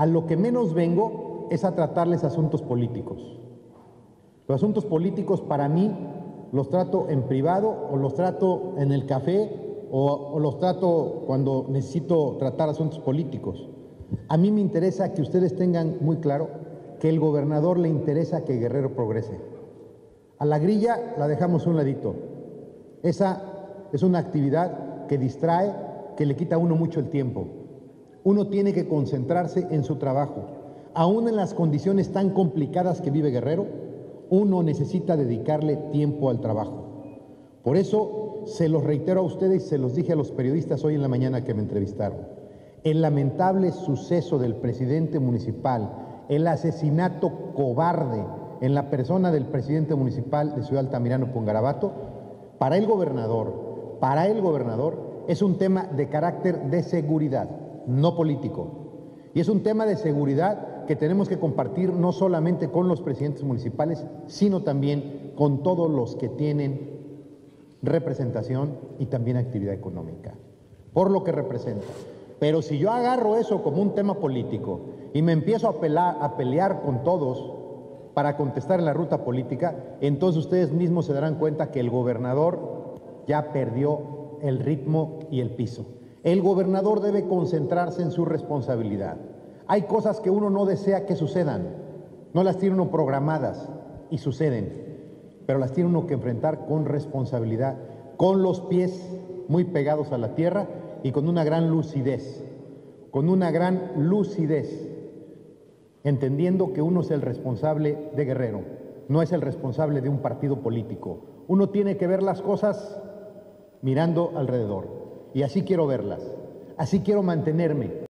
A lo que menos vengo es a tratarles asuntos políticos. Los asuntos políticos para mí los trato en privado o los trato en el café o, los trato cuando necesito tratar asuntos políticos. A mí me interesa que ustedes tengan muy claro que el gobernador le interesa que Guerrero progrese. A la grilla la dejamos un ladito. Esa es una actividad que distrae, que le quita a uno mucho el tiempo. Uno tiene que concentrarse en su trabajo. Aún en las condiciones tan complicadas que vive Guerrero, uno necesita dedicarle tiempo al trabajo. Por eso se los reitero a ustedes y se los dije a los periodistas hoy en la mañana que me entrevistaron. El lamentable suceso del presidente municipal, el asesinato cobarde en la persona del presidente municipal de Ciudad Altamirano Pongarabato, para el gobernador, para el gobernador es un tema de carácter de seguridad, no político. Y es un tema de seguridad que tenemos que compartir no solamente con los presidentes municipales, sino también con todos los que tienen representación y también actividad económica, por lo que representa. Pero si yo agarro eso como un tema político y me empiezo a, a pelear con todos para contestar en la ruta política, entonces ustedes mismos se darán cuenta que el gobernador ya perdió el ritmo y el piso. El gobernador debe concentrarse en su responsabilidad. Hay cosas que uno no desea que sucedan, no las tiene uno programadas y suceden, pero las tiene uno que enfrentar con responsabilidad, con los pies muy pegados a la tierra y con una gran lucidez, con una gran lucidez, entendiendo que uno es el responsable de Guerrero, no es el responsable de un partido político. Uno tiene que ver las cosas mirando alrededor. Y así quiero verlas, así quiero mantenerme.